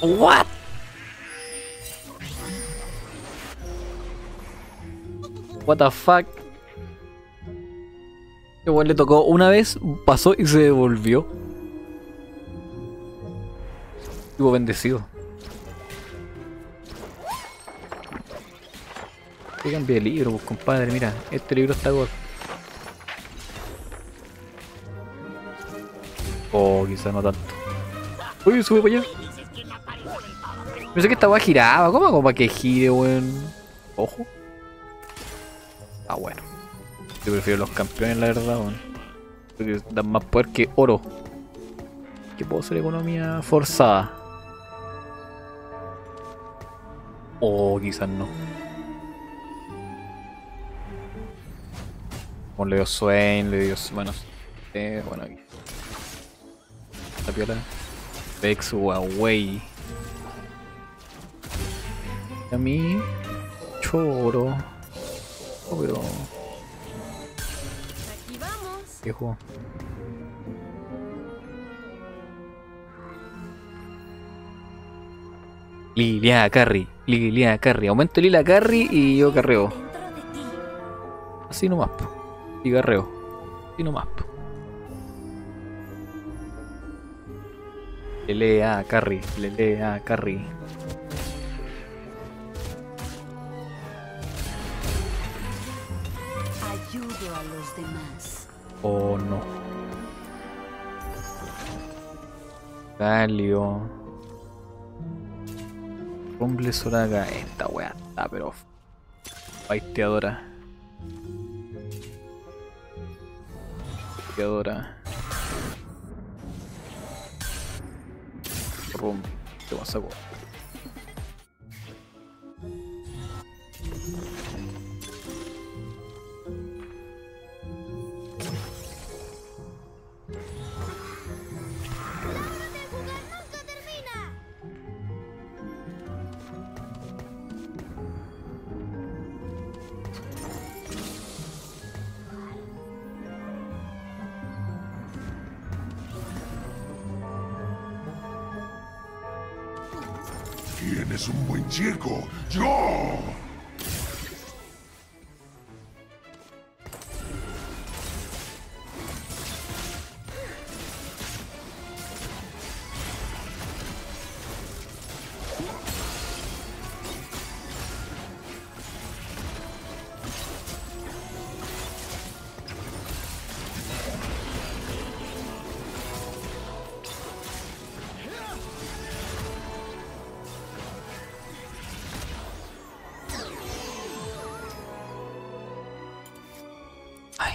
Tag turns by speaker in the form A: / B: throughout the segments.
A: What? What the fuck? Igual le tocó una vez, pasó y se devolvió. Estuvo bendecido. Que cambie de libro, pues, compadre. Mira, este libro está God. Oh, quizás no tanto. Uy, sube para allá. Pensé que esta weá giraba. ¿Cómo hago para que gire, weón? Ojo. Ah, bueno. Yo prefiero los campeones, la verdad, weón. Porque dan más poder que oro. Que puedo hacer economía forzada. O quizás no. Como le dio Swain, le dio. Bueno, eh, bueno, aquí. La piola. Vex Huawei. A mí. Choro. Pero.
B: Aquí vamos.
A: Viejo. Lilia Carry, Lilia Carry. Aumento Lila Carry y yo carreo. Así nomás, po. Y carreo. Así nomás, po. Lelea Carry, Lelea Carry. Galio. Rumble Soraga. Esta wea está, pero. Baiteadora. Baiteadora. Rumble. Te vas a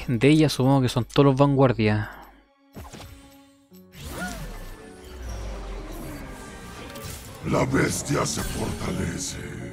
A: de ella supongo que son todos los vanguardias.
C: La bestia se fortalece.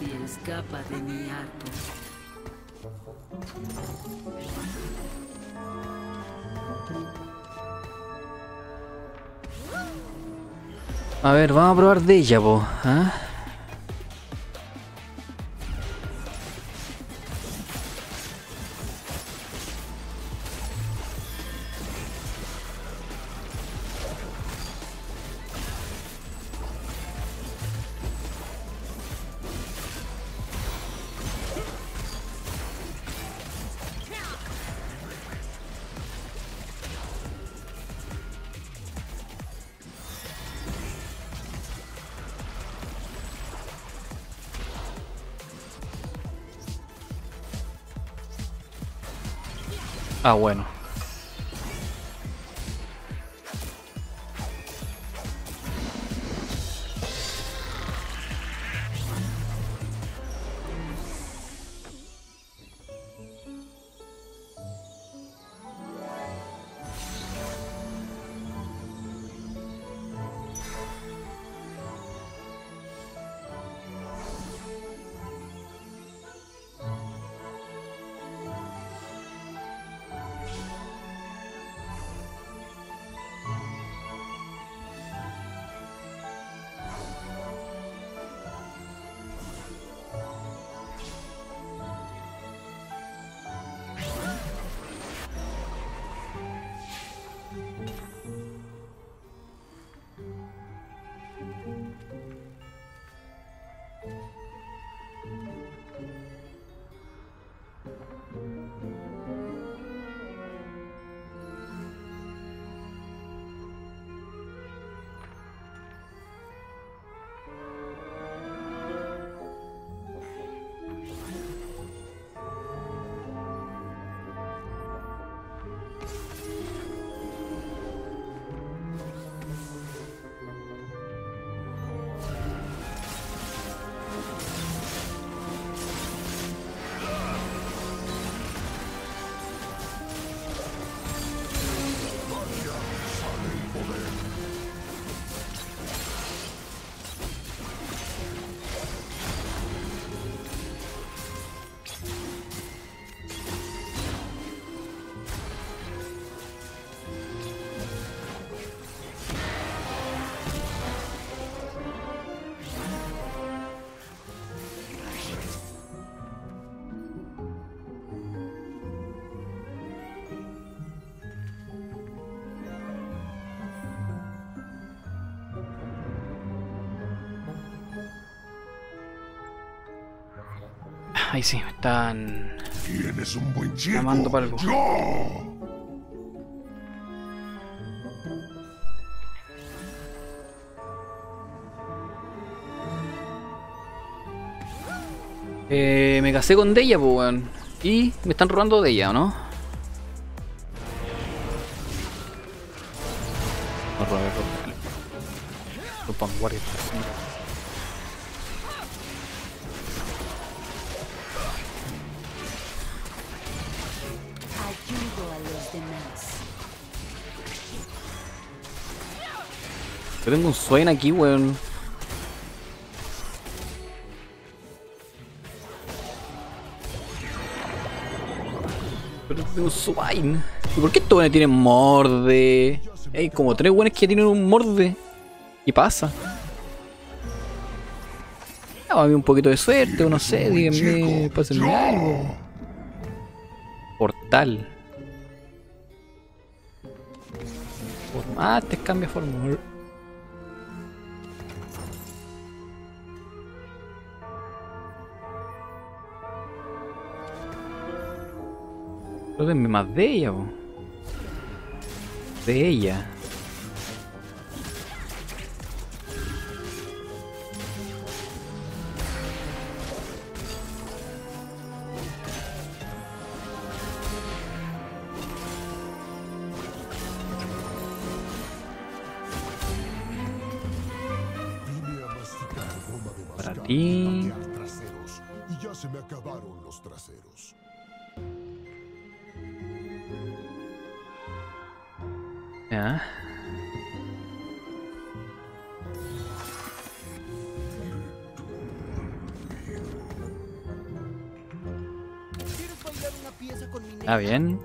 D: Nadie escapa de mi arco.
A: A ver, vamos a probar de ella, po. ¿ah? Ah, bueno. Ahí sí, me están
C: Tienes un buen chico.
A: llamando para algo.
C: ¡Yo!
A: Eh, me casé con Deya, pues, weón. Y me están robando de ella. No tengo un Swain aquí, weón. Pero tengo un Swain. ¿Y por qué estos weones tienen morde? Hay como tres weones que tienen un morde. Y pasa. Ah, a mí un poquito de suerte, o no sé, díganme, pásenme algo. Portal. Te cambia forma. Denme más de ella, po. De ella. Para ti.
C: Ya.
A: Ah, bien.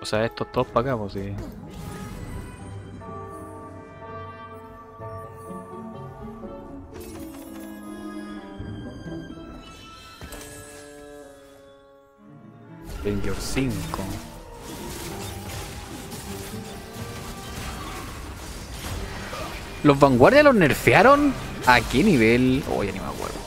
A: O sea, estos todos para acá, pues sí. Ranger 5. ¿Los vanguardias los nerfearon? ¿A qué nivel? Oye, ni me acuerdo.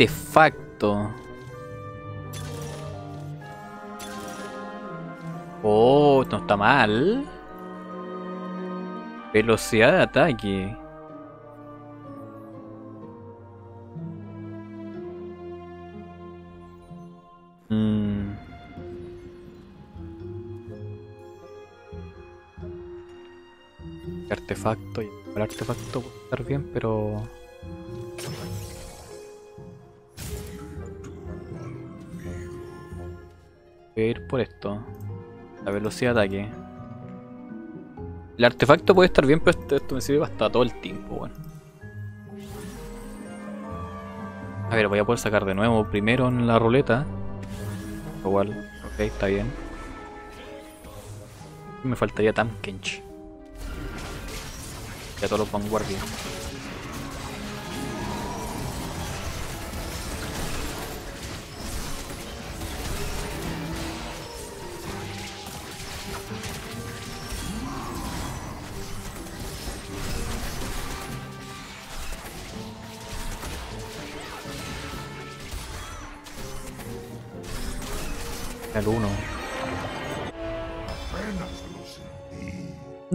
A: Artefacto. Oh, no está mal. Velocidad de ataque. Mm. Artefacto. El artefacto estar bien, pero... Ir por esto. La velocidad de ataque. El artefacto puede estar bien, pero esto, me sirve hasta todo el tiempo, bueno. A ver, voy a poder sacar de nuevo primero en la ruleta. Igual, ok, está bien. Me faltaría Tam Kench. Ya todos los vanguardias.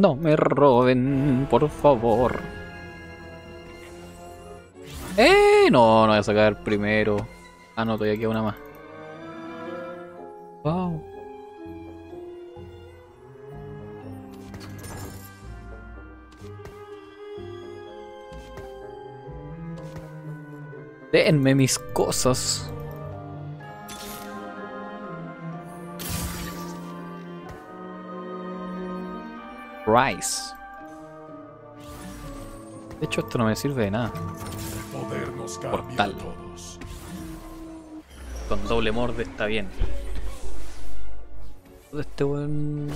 A: No me roben, por favor. ¡Eh! No, no voy a sacar primero. Ah, no, todavía queda una más. Wow. Denme mis cosas. Rice. De hecho, esto no me sirve de nada. Portal.
C: todos.
A: Con doble morde está bien. Este buen.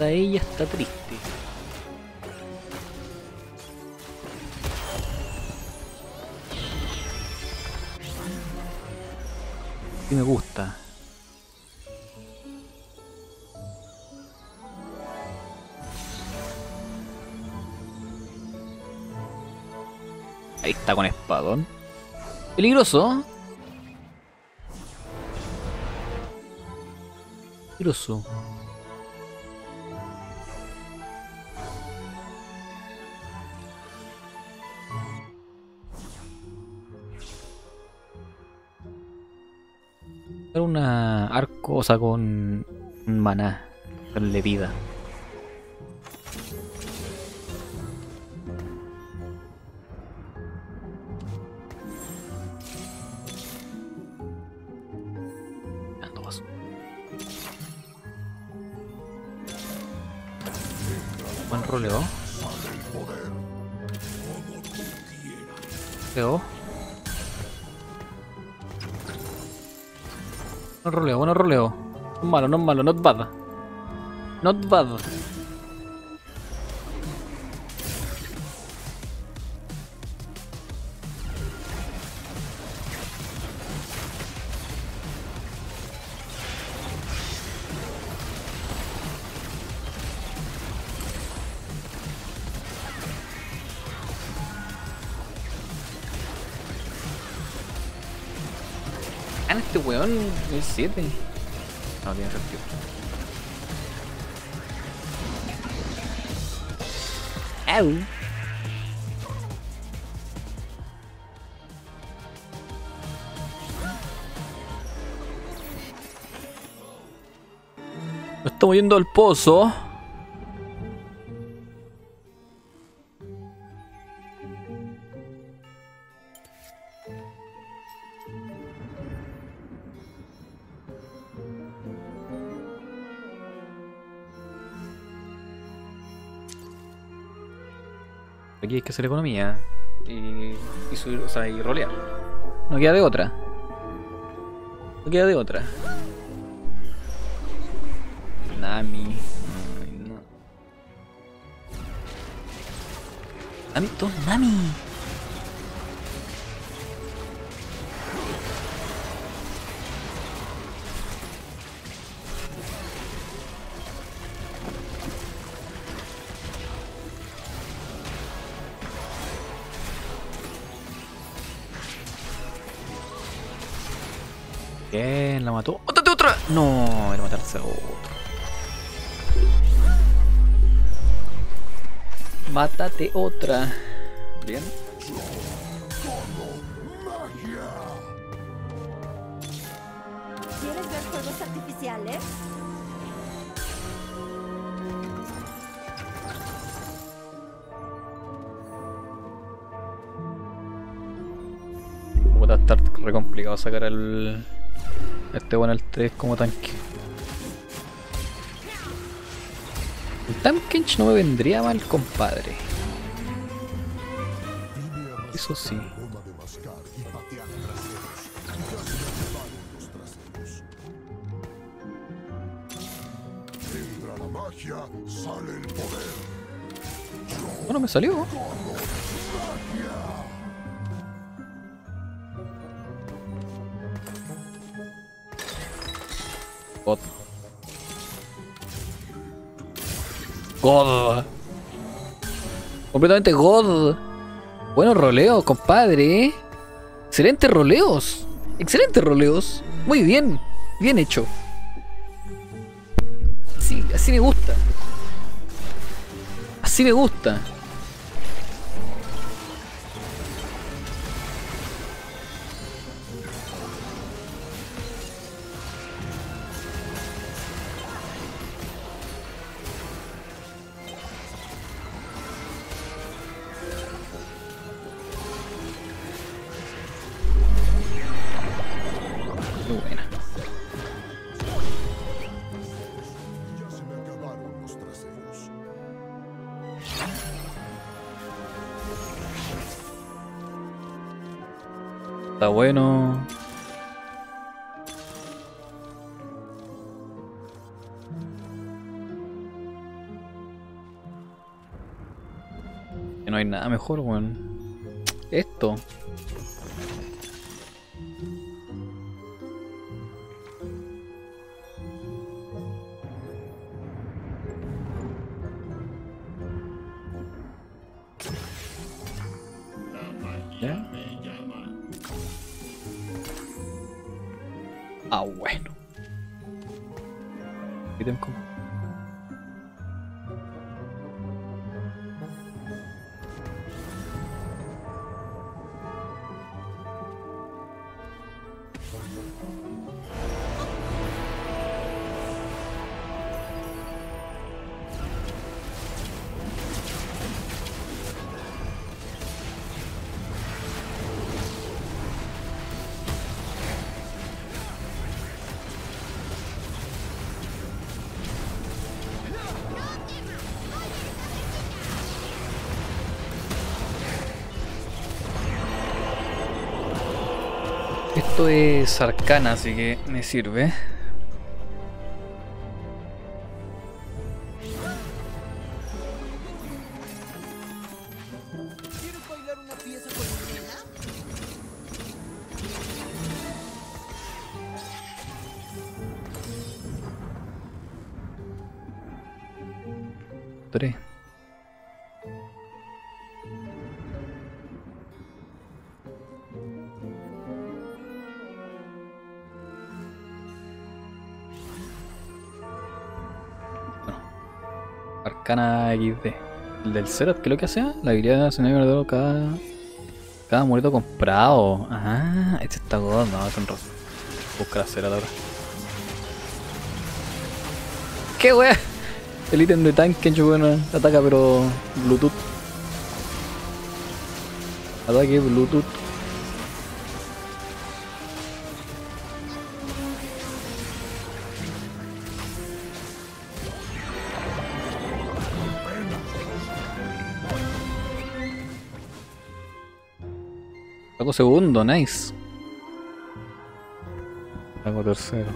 A: Ella está triste. Sí me gusta. Ahí está con espadón. Peligroso. Peligroso. Arco, o sea, con maná, darle vida. No malo, not bad. Not bad. Ah, este weón, el 7. No tiene sentido. ¡Au! Estamos yendo al pozo. Aquí hay que hacer economía y, y subir, o sea, y rolear. No queda de otra. No queda de otra. Nami. No. Nami, todo Nami. Mátate otra. Bien.
B: ¿Quieres ver fuegos artificiales?
A: Puta, va a estar re complicado sacar el. Este bueno, el 3 como tanque. Tamkench no me vendría mal, compadre. Eso sí.
C: Sale.
A: Bueno, me salió. God. God. Completamente God. Buenos roleos, compadre. ¿eh? Excelentes roleos. Excelentes roleos. Muy bien. Bien hecho. Sí, así me gusta. Así me gusta. Bueno. No hay nada mejor, weón. Esto. Es arcana, así que me sirve. Arcana XD. El del Zerat, ¿qué es lo que hace? La habilidad de escenario guardado cada. Cada amuleto comprado. Ah, este está god, no, es un rosa. Busca la Zerat ahora. ¿Qué wea? El ítem de tanque, bueno, ataca pero Bluetooth. Ataque Bluetooth. Segundo, nice. Saco tercero.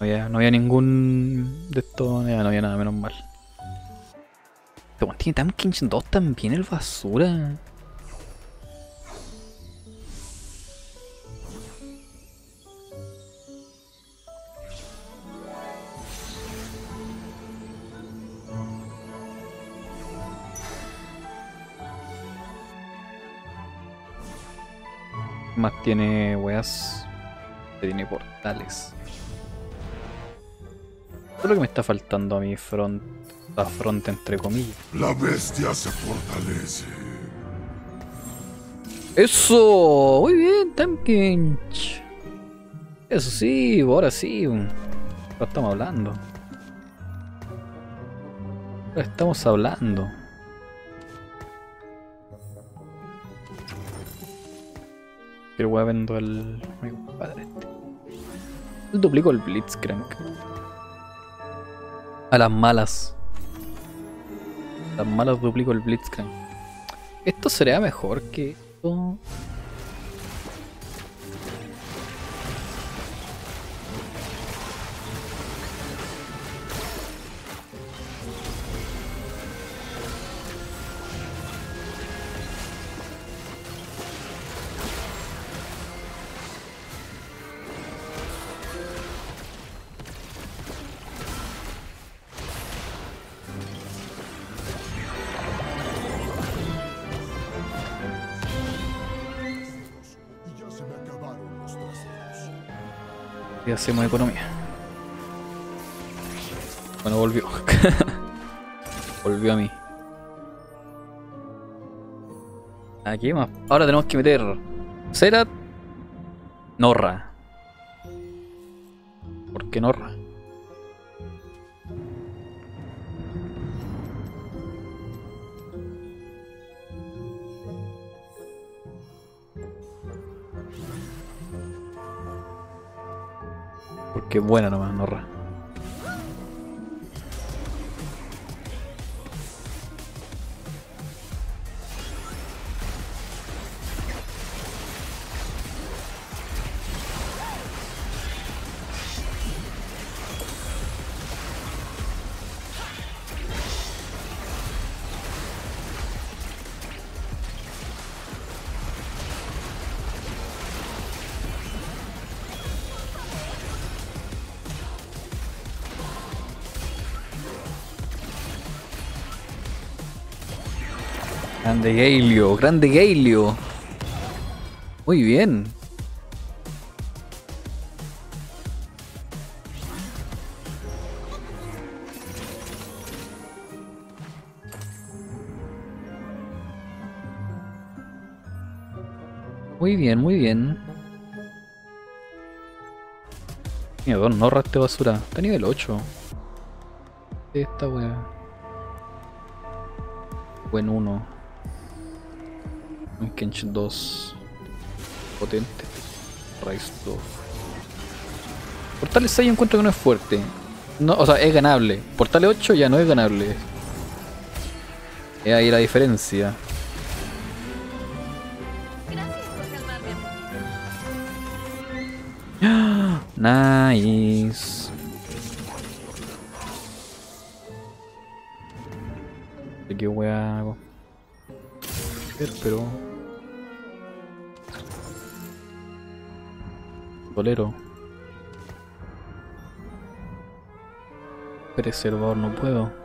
A: No había, no había ningún de estos, no había nada, menos mal. Este tiene Tamkin 2 también, el basura. Tiene weas. Tiene portales. Esto es lo que me está faltando a mi front. La front entre comillas.
C: La bestia se fortalece.
A: ¡Eso! Muy bien, Tamkin. Eso sí, ahora sí. Lo estamos hablando. Ahora estamos hablando. Voy a vendo el. Mi compadre este. Duplico el Blitzcrank. A las malas. Las malas duplico el Blitzcrank. Esto sería mejor que esto.
C: Y
A: hacemos economía. Bueno, volvió. volvió a mí. Aquí más. Ahora tenemos que meter Cerat, Norra. ¿Por qué Norra? Es buena nomás, Norra. Grande Gaelio, grande Gaelio. Muy bien. Muy bien, muy bien. Mira, dos norras de basura. Está nivel 8. Esta wea. Buen 1. Un Kenshin 2. Potente. Rise 2. Portales 6 encuentro que no es fuerte. No, o sea, es ganable. Portales 8 ya no es ganable. Es ahí la diferencia. Nice. ¿De qué wea hago? Pero. Bolero. Preservador no puedo.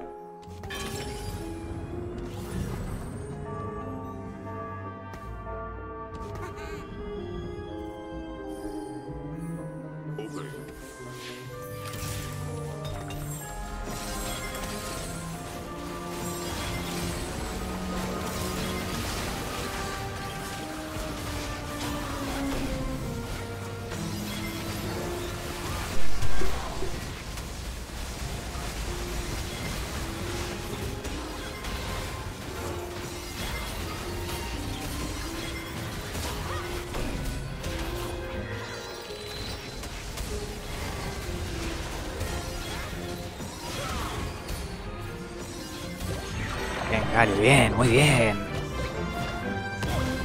A: Bien, muy bien.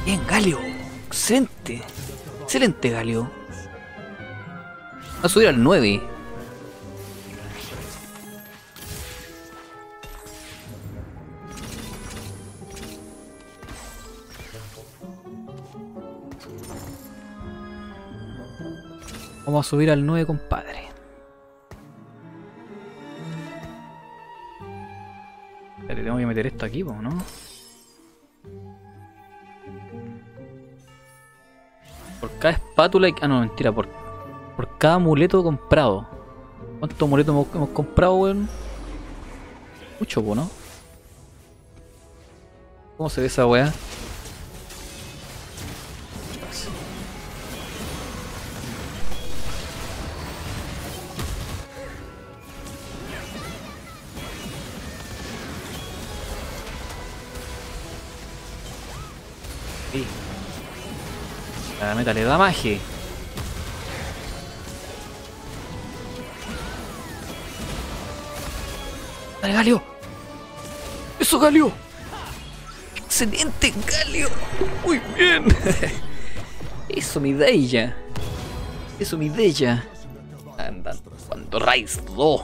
A: Bien, Galio. Excelente. Excelente, Galio. Va a subir al 9. Vamos a subir al 9, compadre. Espérate, tengo que meter esto aquí, ¿no? Por cada espátula... hay- Ah, no, mentira. Por, por cada amuleto comprado. ¿Cuántos amuletos hemos, comprado, weón? Mucho, ¿no? ¿Cómo se ve esa weá? La meta le da magia. ¡Dale, Galio! ¡Eso, Galio! ¡Excelente, Galio! ¡Muy bien! Eso, mi Deya. Eso, mi Deya. Cuando Rise 2.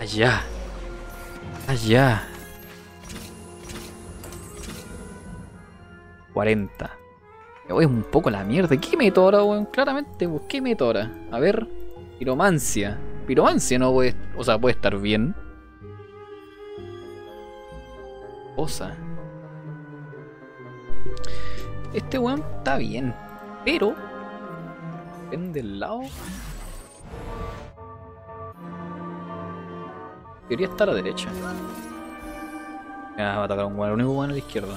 A: Allá. Allá. 40. Voy un poco la mierda. ¿Qué meto ahora, weón? Claramente, pues, ¿qué meto ahora? A ver. Piromancia. Piromancia no puede. O sea, puede estar bien. Cosa. Este weón está bien. Pero. Depende del lado. Debería estar a la derecha. Ya, va a atacar un weón. El único weón a la izquierda.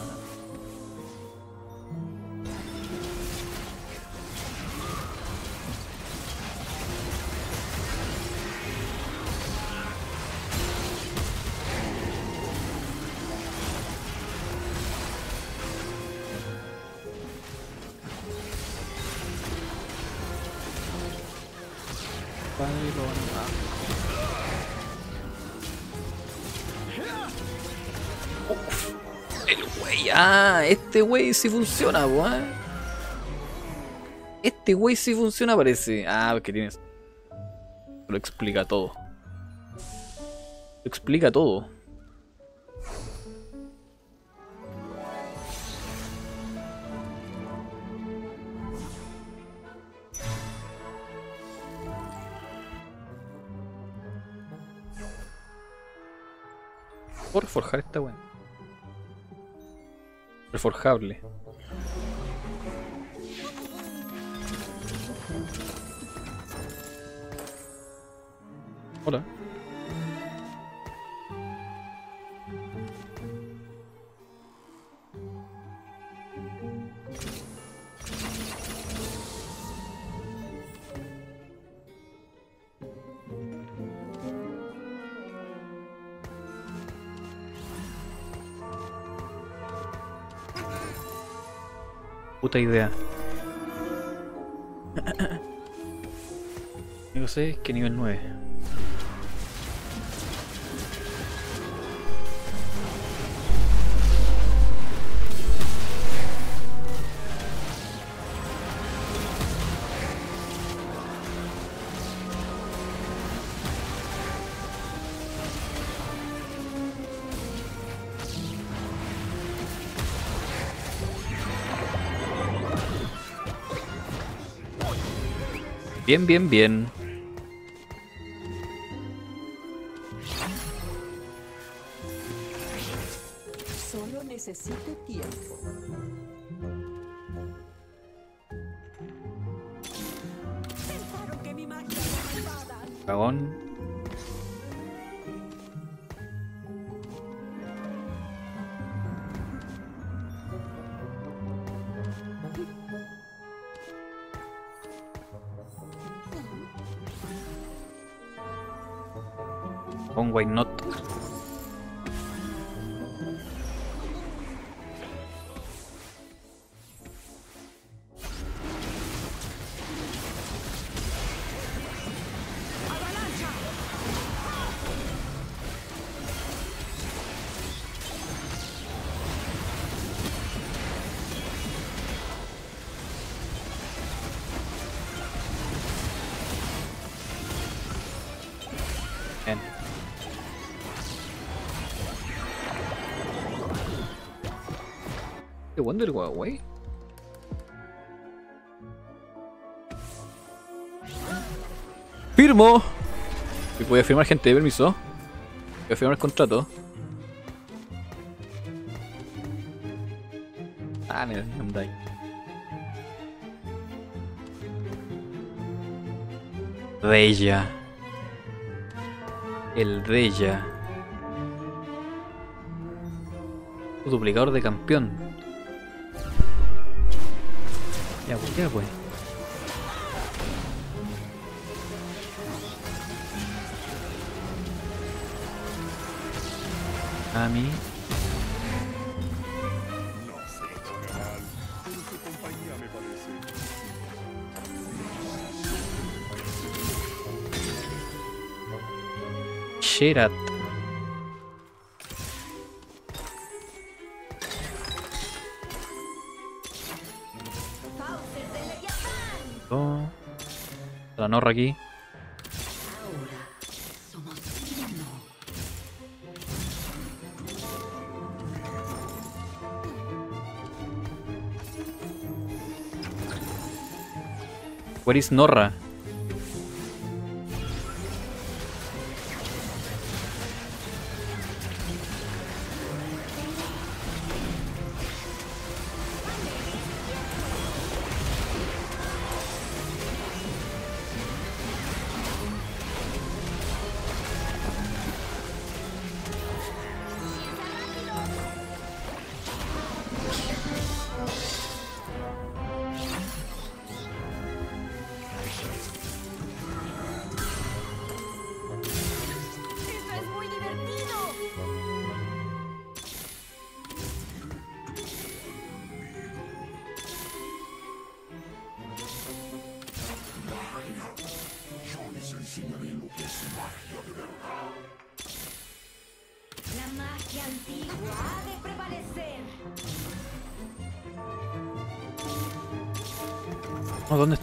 A: Güey sí funciona, po, ah. Este güey sí funciona, parece. Ah, porque tienes. Lo explica todo. Explica todo. Por forjar esta weá. Reforjable. Hola. Puta idea. Sé es que nivel 9. Bien, bien, bien. ¿Qué Wonder Huawei? ¡Firmo! Y voy firmar gente, permiso. Voy a firmar el contrato. Ah, mira, Hyundai. Reya. El Reya. Duplicador de campeón. Ya, pues, ya, pues. A mí.
C: No
A: La norra aquí. Where is Norra?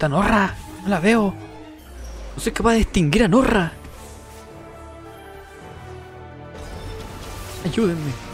A: Está Norra? No la veo. No soy capaz de distinguir a Norra. Ayúdenme.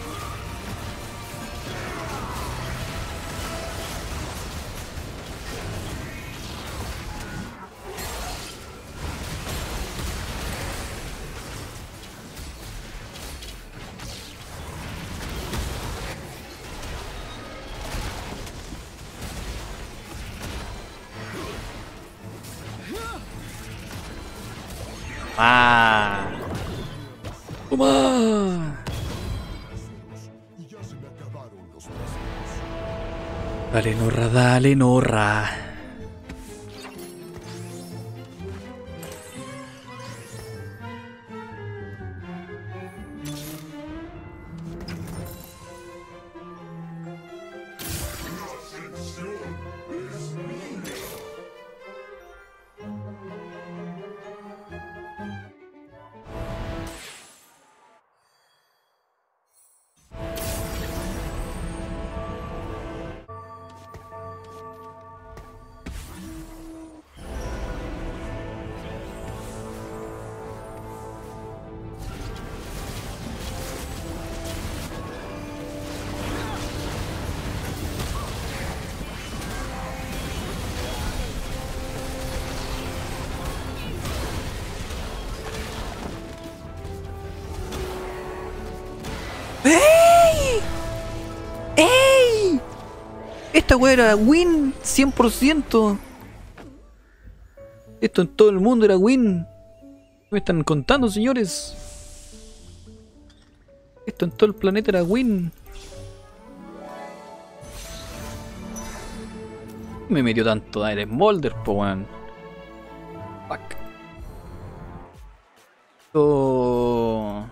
C: Pasos.
A: Dale, Norra, ¡Ey! ¡Ey! Esta weá era win 100%. Esto en todo el mundo era win. ¿Qué me están contando, señores? Esto en todo el planeta era win. Me metió tanto aire Smolder, po weón. Fuck. Oh.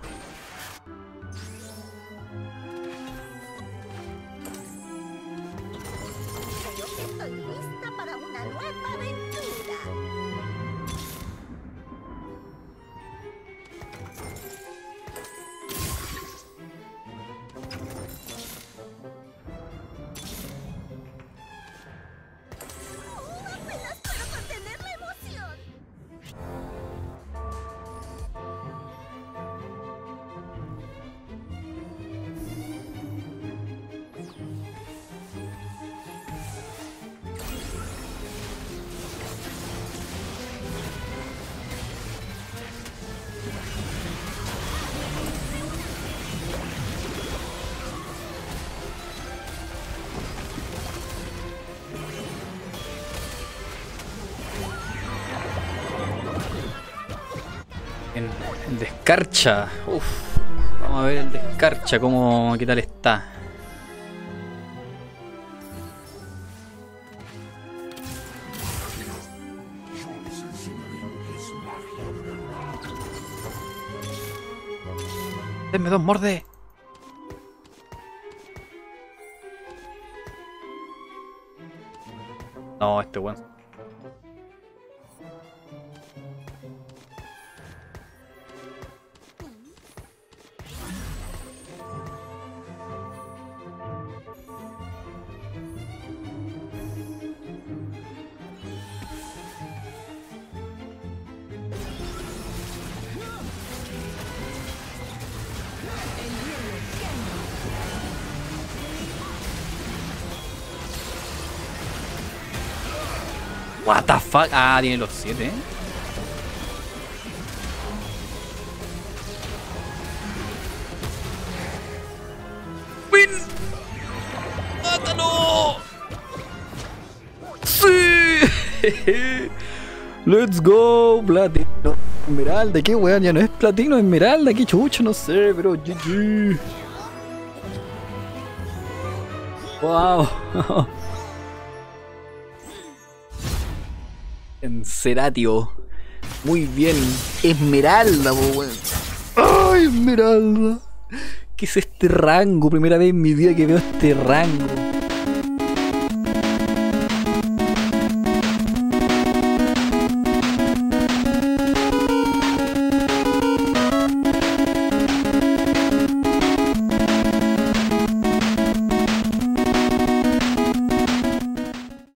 A: Descarcha. Uf. Vamos a ver el descarcha, cómo, qué tal está. Denme dos morde. What the fuck? Ah, tiene los 7, ¿eh? ¡Win! ¡Mátalo! ¡Sí! ¡Let's go! Platino. Esmeralda, qué weón, ya no es platino, esmeralda, qué chucho, no sé, pero GG. Wow. Enceratio. Muy bien. Esmeralda, po, weón. ¡Ay, Esmeralda! ¿Qué es este rango? Primera vez en mi vida que veo este rango.